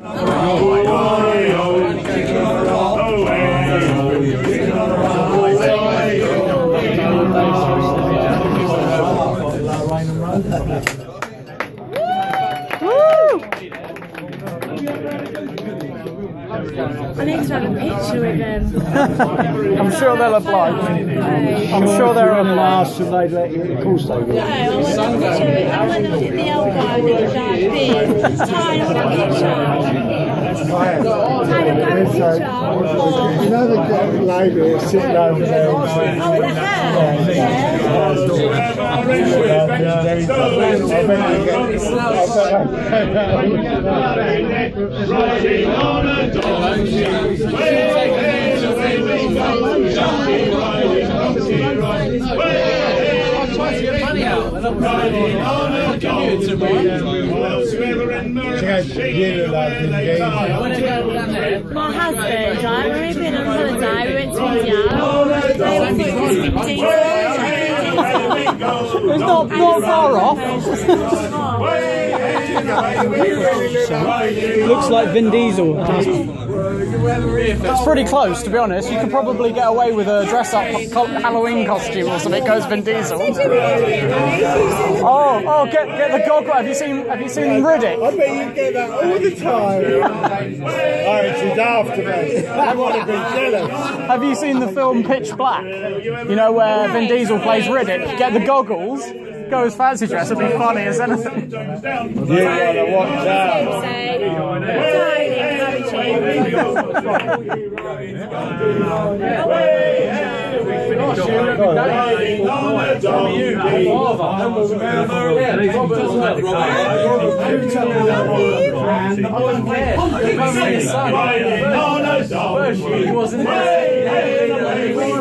Oh, I need to have a picture with them. I'm sure they'll oblige. I'm sure they're on last and they'd let you, of course they will. No, I want a picture. I want to look at the old guy with the dark beard. Tiny picture. Tiny got a picture. You know the lady who sit down there? Oh, with the hat. Yeah. Riding on a donkey, way, way, away we go, donkey riding, donkey riding, way, riding on a donkey, whosoever in Murray, where they come. My husband, when we've been on holiday, we went to India. They were putting this big It's not, not far off. Looks like Vin Diesel. It's pretty close, to be honest. You could probably get away with a dress-up co- Halloween costume or something. Goes Vin Diesel. Oh, oh, get get the goggle. Have you seen Have you seen Riddick? I bet you get that all the time. oh, she's after me. I want to be jealous. Have you seen the film Pitch Black? You know where Vin Diesel plays Riddick. Get the goggles. Go as fancy dress. It'd be funny as anything. You gotta watch out.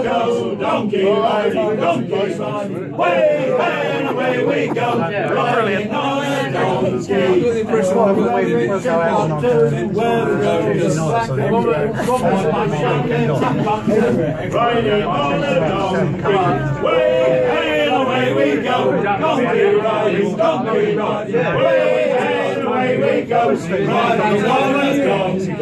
A donkey, riding on a donkey, way, away we go, donkey riding, donkey riding, way, hey, and away we go, riding on a donkey. Riding on a donkey, way, hey, and away we go, donkey riding, donkey riding, way, hey, and away we go, riding on a donkey.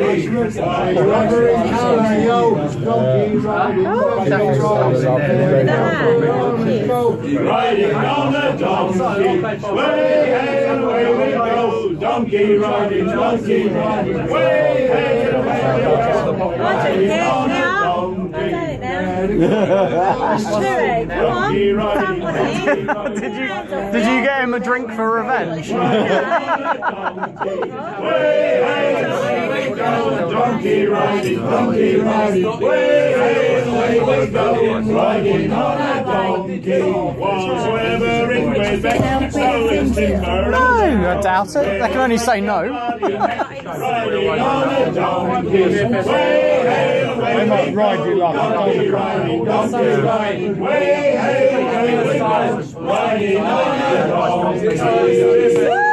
Riding on a donkey, way, hey, away we go, donkey riding, donkey riding, way, hey, away we go, riding on a donkey. Chewy, come on. Come. Eh? Did you Did you get him a drink for revenge? donkey riding, donkey riding, way, riding on a donkey. No, I doubt it. They can only say no. way, way.